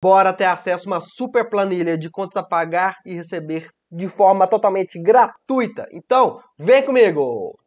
Bora ter acesso a uma super planilha de contas a pagar e receber de forma totalmente gratuita. Então, vem comigo!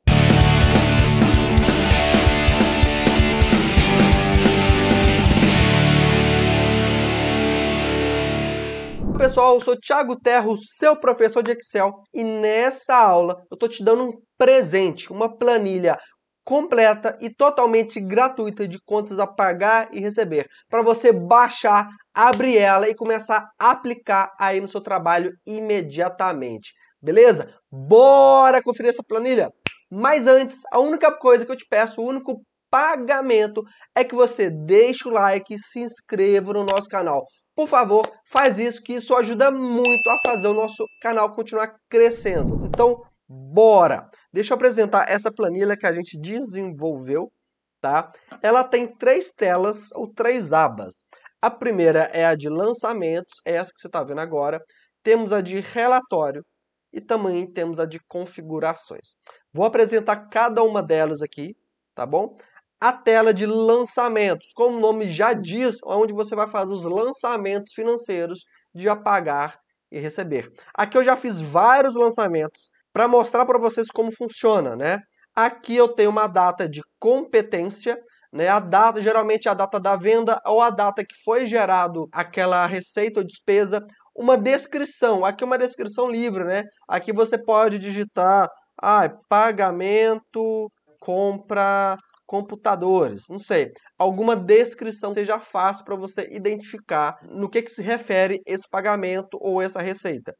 pessoal, eu sou Thiago Terro, seu professor de Excel, e nessa aula eu estou te dando um presente, uma planilha completa e totalmente gratuita de contas a pagar e receber, para você baixar, abrir ela e começar a aplicar aí no seu trabalho imediatamente. Beleza? Bora conferir essa planilha? Mas antes, a única coisa que eu te peço, o único pagamento é que você deixe o like e se inscreva no nosso canal. Por favor, faz isso que isso ajuda muito a fazer o nosso canal continuar crescendo. Então, bora! Deixa eu apresentar essa planilha que a gente desenvolveu, tá? Ela tem três telas ou três abas. A primeira é a de lançamentos, é essa que você está vendo agora. Temos a de relatório e também temos a de configurações. Vou apresentar cada uma delas aqui, tá bom? A tela de lançamentos, como o nome já diz, onde você vai fazer os lançamentos financeiros de apagar e receber. Aqui eu já fiz vários lançamentos para mostrar para vocês como funciona, né? Aqui eu tenho uma data de competência, né? A data, geralmente a data da venda ou a data que foi gerado aquela receita ou despesa, uma descrição, aqui uma descrição livre, né? Aqui você pode digitar, ah, pagamento, compra computadores, não sei, alguma descrição seja fácil para você identificar no que, que se refere esse pagamento ou essa receita.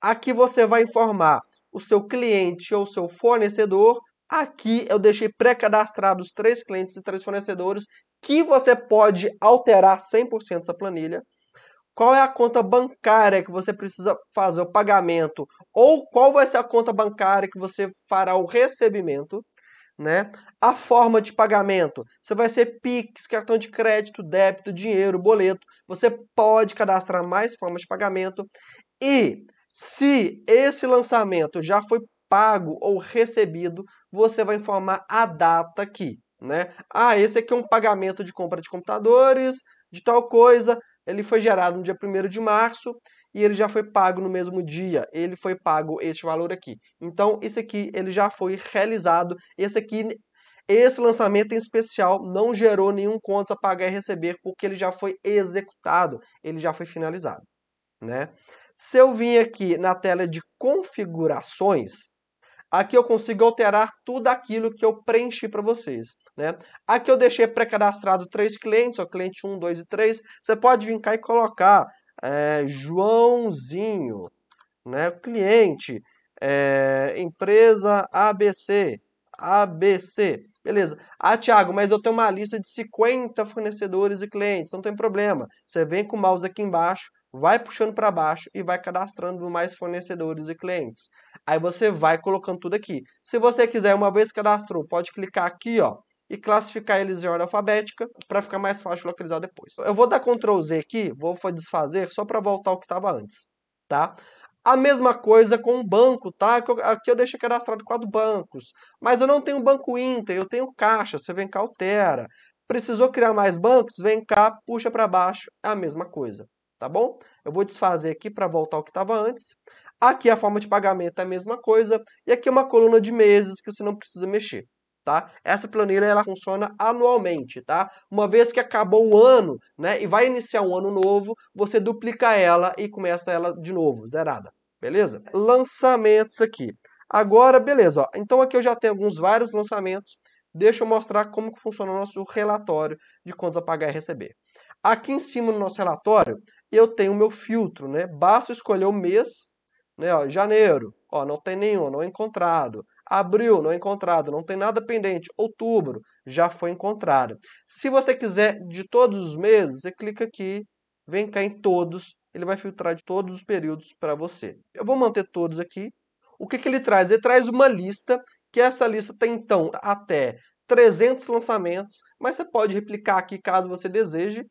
Aqui você vai informar o seu cliente ou seu fornecedor. Aqui eu deixei pré-cadastrados três clientes e três fornecedores que você pode alterar 100% essa planilha. Qual é a conta bancária que você precisa fazer o pagamento ou qual vai ser a conta bancária que você fará o recebimento, né? A forma de pagamento, você vai ser Pix, cartão de crédito, débito, dinheiro, boleto. Você pode cadastrar mais formas de pagamento e se esse lançamento já foi pago ou recebido, você vai informar a data aqui, né? Ah, esse aqui é um pagamento de compra de computadores, de tal coisa, ele foi gerado no dia 1 de março e ele já foi pago no mesmo dia, ele foi pago este valor aqui. Então, esse aqui ele já foi realizado, esse aqui esse lançamento em especial não gerou nenhum conto a pagar e receber porque ele já foi executado, ele já foi finalizado, né? Se eu vim aqui na tela de configurações, aqui eu consigo alterar tudo aquilo que eu preenchi para vocês. Né? Aqui eu deixei pré-cadastrado três clientes, ó, cliente 1, 2 e 3. Você pode vir cá e colocar é, Joãozinho, né? cliente, é, empresa ABC, ABC. Beleza. Ah, Thiago, mas eu tenho uma lista de 50 fornecedores e clientes. Não tem problema. Você vem com o mouse aqui embaixo, vai puxando para baixo e vai cadastrando mais fornecedores e clientes. Aí você vai colocando tudo aqui. Se você quiser, uma vez cadastrou, pode clicar aqui, ó, e classificar eles em ordem alfabética para ficar mais fácil localizar depois. Eu vou dar Ctrl Z aqui, vou desfazer só para voltar ao que estava antes, tá? A mesma coisa com o banco, tá? Aqui eu deixei cadastrado quatro bancos, mas eu não tenho banco Inter, eu tenho Caixa, você vem cá, altera. Precisou criar mais bancos? Vem cá, puxa para baixo, é a mesma coisa tá bom? Eu vou desfazer aqui para voltar ao que estava antes. Aqui a forma de pagamento é a mesma coisa. E aqui é uma coluna de meses que você não precisa mexer. Tá? Essa planilha ela funciona anualmente, tá? Uma vez que acabou o ano, né, e vai iniciar um ano novo, você duplica ela e começa ela de novo, zerada, beleza? Lançamentos aqui. Agora, beleza, ó. Então aqui eu já tenho alguns vários lançamentos. Deixa eu mostrar como que funciona o nosso relatório de contas a pagar e receber. Aqui em cima no nosso relatório, eu tenho o meu filtro, né? Basta escolher o mês, né? Ó, janeiro, ó, não tem nenhum, não é encontrado. Abril, não é encontrado, não tem nada pendente. Outubro, já foi encontrado. Se você quiser de todos os meses, você clica aqui, vem cá em todos, ele vai filtrar de todos os períodos para você. Eu vou manter todos aqui. O que, que ele traz? Ele traz uma lista, que essa lista tem então até 300 lançamentos, mas você pode replicar aqui caso você deseje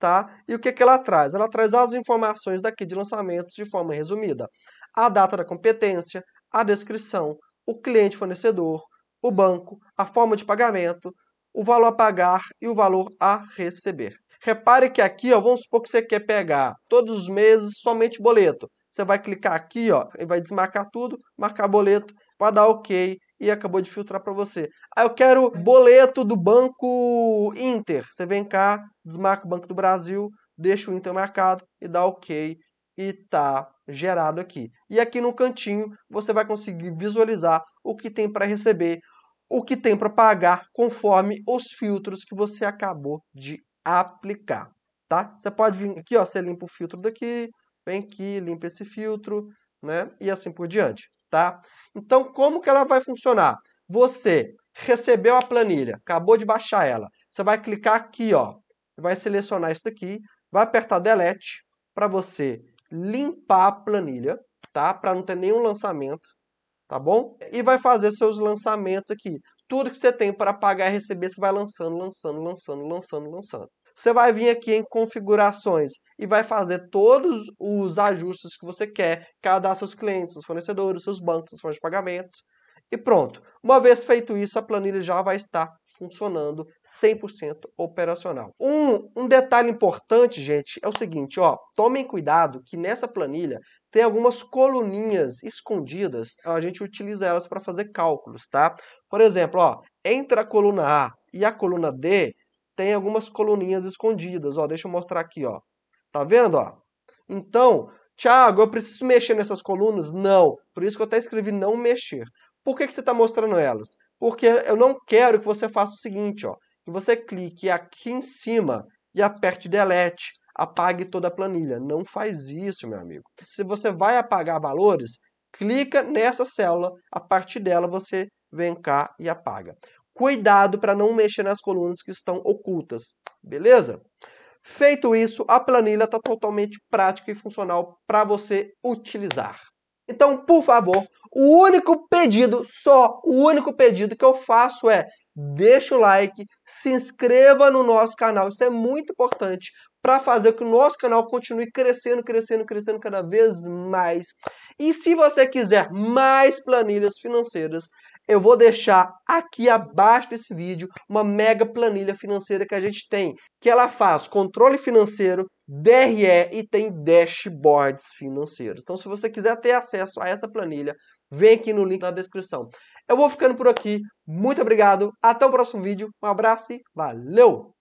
tá? E o que, que ela traz? Ela traz as informações daqui de lançamentos de forma resumida. A data da competência, a descrição, o cliente fornecedor, o banco, a forma de pagamento, o valor a pagar e o valor a receber. Repare que aqui, ó, vamos supor que você quer pegar todos os meses somente boleto. Você vai clicar aqui, ó, e vai desmarcar tudo, marcar boleto, vai dar OK e acabou de filtrar para você. Aí eu quero boleto do Banco Inter. Você vem cá, desmarca o Banco do Brasil, deixa o Inter marcado e dá OK e tá gerado aqui. E aqui no cantinho você vai conseguir visualizar o que tem para receber, o que tem para pagar conforme os filtros que você acabou de aplicar, tá? Você pode vir aqui, ó, você limpa o filtro daqui, vem aqui, limpa esse filtro, né? E assim por diante, tá? Então, como que ela vai funcionar? Você recebeu a planilha, acabou de baixar ela. Você vai clicar aqui, ó, vai selecionar isso daqui, vai apertar Delete para você limpar a planilha, tá? Para não ter nenhum lançamento, tá bom? E vai fazer seus lançamentos aqui. Tudo que você tem para pagar e receber, você vai lançando, lançando, lançando, lançando, lançando. Você vai vir aqui em configurações e vai fazer todos os ajustes que você quer, cadastrar seus clientes, seus fornecedores, seus bancos, seus fontes de pagamento e pronto. Uma vez feito isso, a planilha já vai estar funcionando 100% operacional. Um, um detalhe importante, gente, é o seguinte, ó, tomem cuidado que nessa planilha tem algumas coluninhas escondidas, a gente utiliza elas para fazer cálculos, tá? Por exemplo, ó, entre a coluna A e a coluna D, tem algumas coluninhas escondidas, ó, deixa eu mostrar aqui, ó. Tá vendo, ó? Então, Thiago, eu preciso mexer nessas colunas? Não, por isso que eu até escrevi não mexer. Por que, que você está mostrando elas? Porque eu não quero que você faça o seguinte, ó, que você clique aqui em cima e aperte Delete, apague toda a planilha. Não faz isso, meu amigo. Se você vai apagar valores, clica nessa célula, a partir dela você vem cá e apaga. Cuidado para não mexer nas colunas que estão ocultas, beleza? Feito isso, a planilha está totalmente prática e funcional para você utilizar. Então, por favor, o único pedido, só o único pedido que eu faço é deixa o like, se inscreva no nosso canal. Isso é muito importante para fazer que o nosso canal continue crescendo, crescendo, crescendo cada vez mais. E se você quiser mais planilhas financeiras, eu vou deixar aqui abaixo desse vídeo uma mega planilha financeira que a gente tem, que ela faz controle financeiro, DRE e tem dashboards financeiros. Então, se você quiser ter acesso a essa planilha, vem aqui no link na descrição. Eu vou ficando por aqui. Muito obrigado. Até o próximo vídeo. Um abraço e valeu!